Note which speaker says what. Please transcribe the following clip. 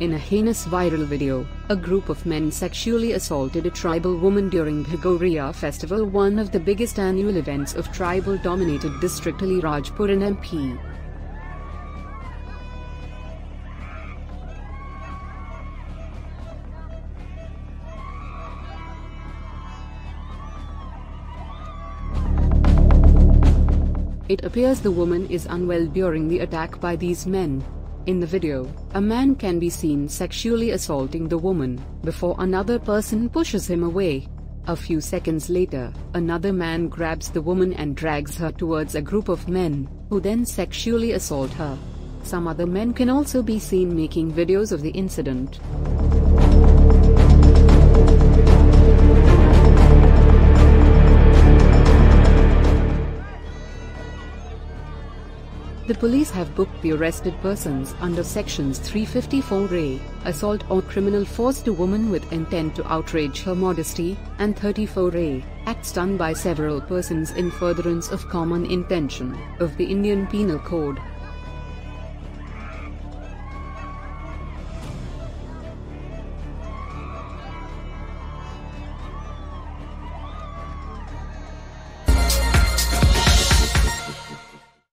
Speaker 1: In a heinous viral video, a group of men sexually assaulted a tribal woman during Bhagoria festival one of the biggest annual events of tribal-dominated district Alirajpur in MP. It appears the woman is unwell during the attack by these men. In the video, a man can be seen sexually assaulting the woman, before another person pushes him away. A few seconds later, another man grabs the woman and drags her towards a group of men, who then sexually assault her. Some other men can also be seen making videos of the incident. The police have booked the arrested persons under sections 354A, assault or criminal force to woman with intent to outrage her modesty, and 34A, acts done by several persons in furtherance of common intention, of the Indian Penal Code.